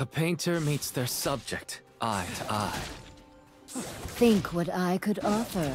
A painter meets their subject, eye to eye. Think what I could offer.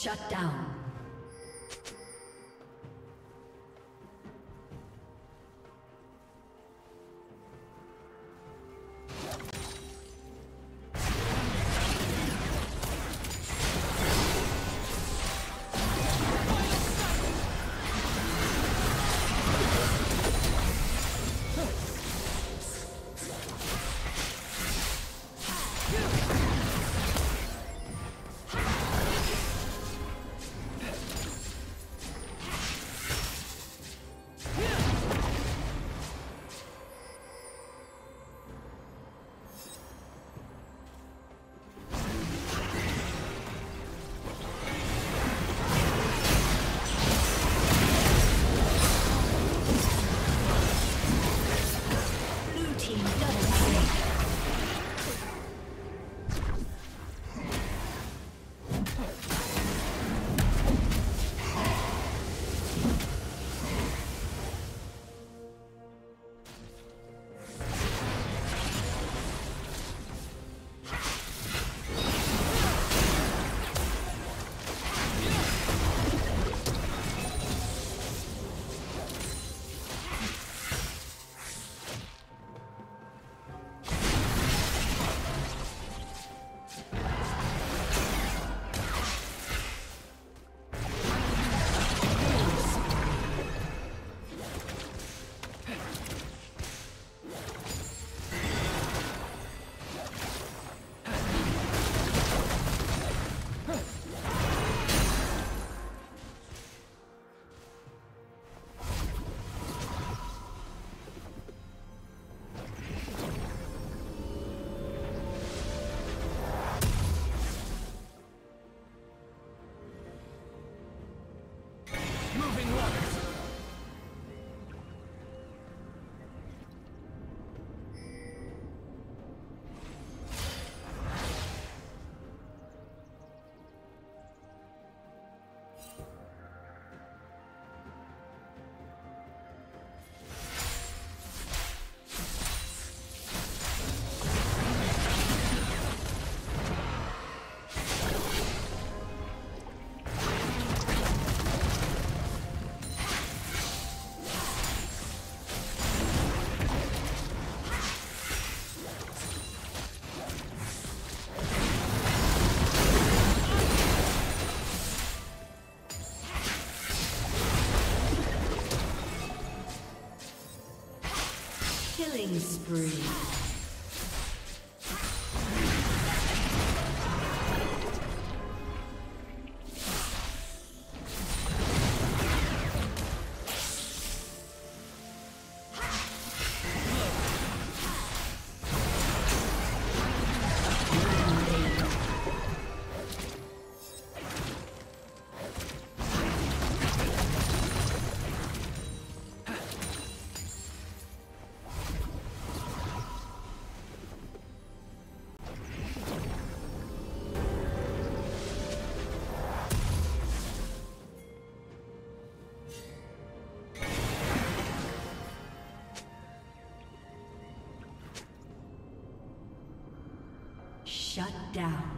Shut down. Killing spree. Shut down.